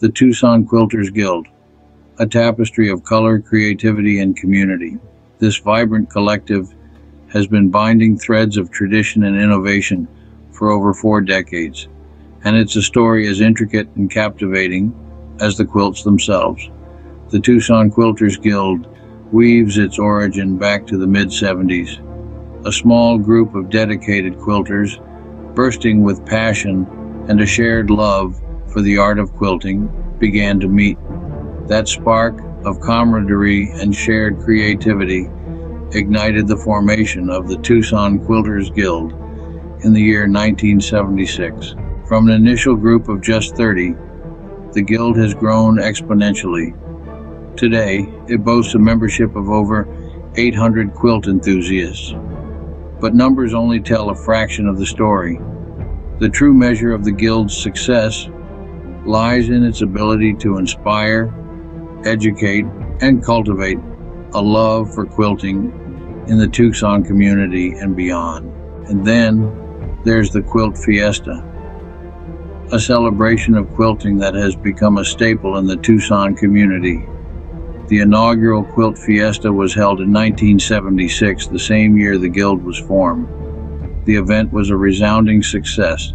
The Tucson Quilters Guild, a tapestry of color, creativity, and community. This vibrant collective has been binding threads of tradition and innovation for over four decades, and it's a story as intricate and captivating as the quilts themselves. The Tucson Quilters Guild weaves its origin back to the mid 70s. A small group of dedicated quilters, bursting with passion and a shared love for the art of quilting, began to meet. That spark of camaraderie and shared creativity ignited the formation of the Tucson Quilters Guild in the year 1976. From an initial group of just 30, the Guild has grown exponentially. Today, it boasts a membership of over 800 quilt enthusiasts. But numbers only tell a fraction of the story. The true measure of the Guild's success lies in its ability to inspire, educate, and cultivate a love for quilting in the Tucson community and beyond. And then there's the Quilt Fiesta, a celebration of quilting that has become a staple in the Tucson community. The inaugural Quilt Fiesta was held in 1976, the same year the Guild was formed. The event was a resounding success,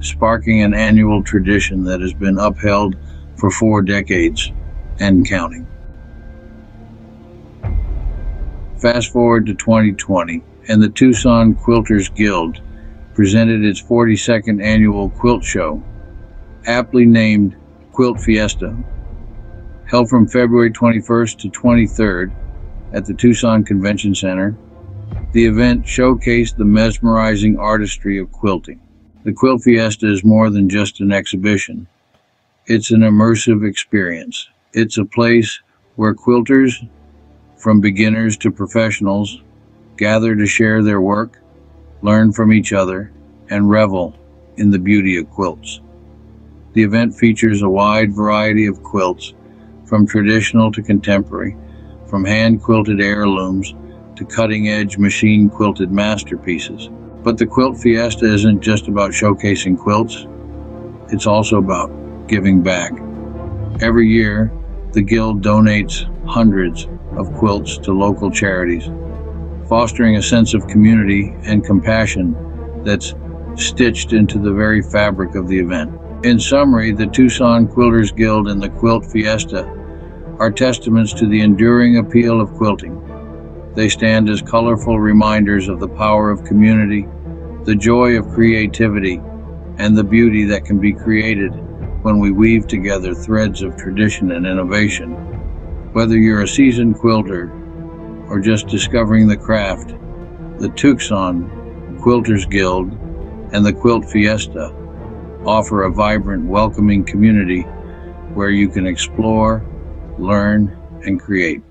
sparking an annual tradition that has been upheld for four decades and counting. Fast forward to 2020, and the Tucson Quilters Guild presented its 42nd annual quilt show, aptly named Quilt Fiesta, held from February 21st to 23rd at the Tucson Convention Center. The event showcased the mesmerizing artistry of quilting. The Quilt Fiesta is more than just an exhibition. It's an immersive experience. It's a place where quilters, from beginners to professionals, gather to share their work, learn from each other, and revel in the beauty of quilts. The event features a wide variety of quilts, from traditional to contemporary, from hand quilted heirlooms to cutting edge machine quilted masterpieces. But the Quilt Fiesta isn't just about showcasing quilts, it's also about giving back. Every year, the Guild donates hundreds of quilts to local charities, fostering a sense of community and compassion that's stitched into the very fabric of the event. In summary, the Tucson Quilters Guild and the Quilt Fiesta are testaments to the enduring appeal of quilting. They stand as colorful reminders of the power of community, the joy of creativity, and the beauty that can be created when we weave together threads of tradition and innovation. Whether you're a seasoned quilter or just discovering the craft, the Tucson Quilters Guild and the Quilt Fiesta offer a vibrant, welcoming community where you can explore, learn, and create.